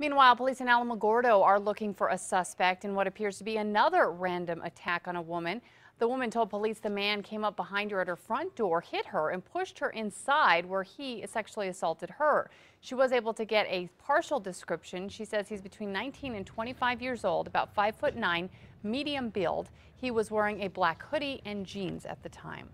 Meanwhile, police in Alamogordo are looking for a suspect in what appears to be another random attack on a woman. The woman told police the man came up behind her at her front door, hit her, and pushed her inside where he sexually assaulted her. She was able to get a partial description. She says he's between 19 and 25 years old, about 5 foot 9, medium build. He was wearing a black hoodie and jeans at the time.